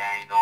32.